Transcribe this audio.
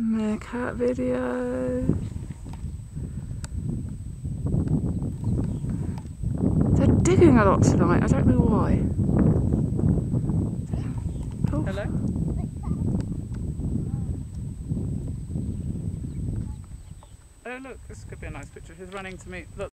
Meerkat video. They're digging a lot tonight. I don't know why. Oh. Hello? Oh look, this could be a nice picture. He's running to me. Look.